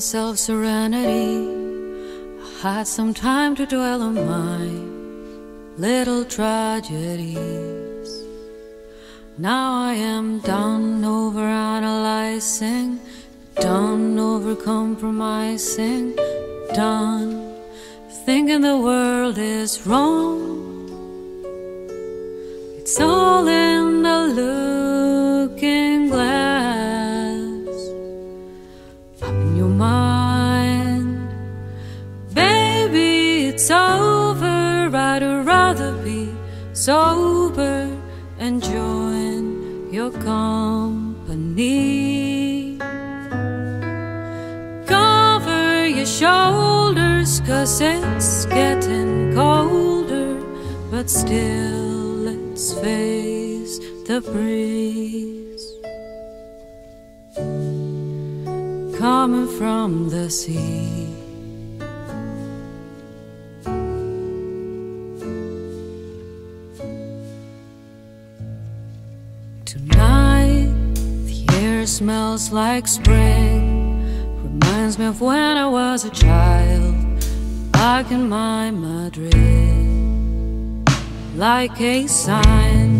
myself serenity. I had some time to dwell on my little tragedies. Now I am done over analyzing, done over compromising, done thinking the world is wrong. It's all sober, enjoying your company. Cover your shoulders, cause it's getting colder, but still let's face the breeze coming from the sea. Tonight, the air smells like spring. Reminds me of when I was a child, back in my Madrid. Like a sign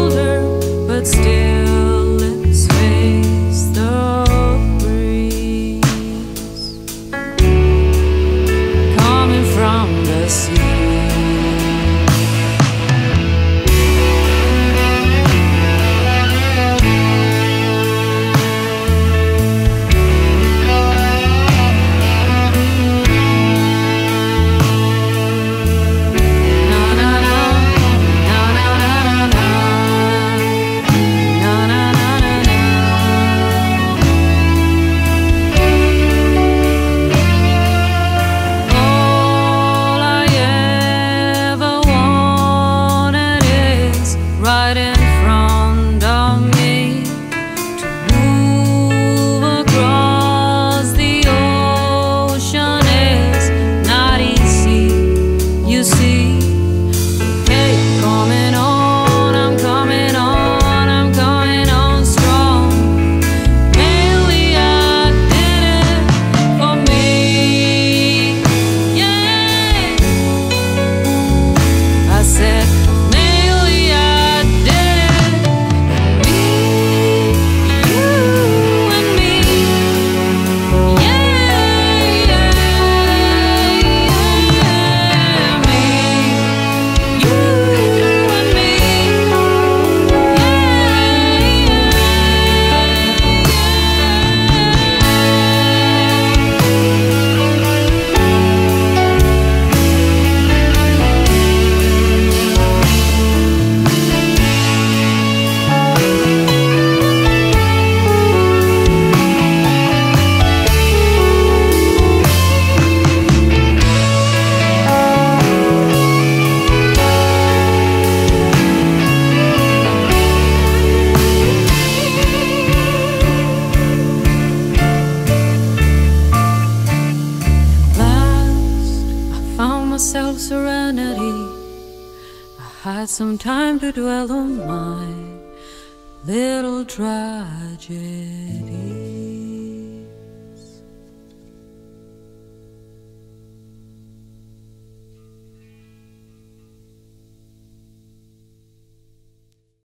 had some time to dwell on my little tragedy.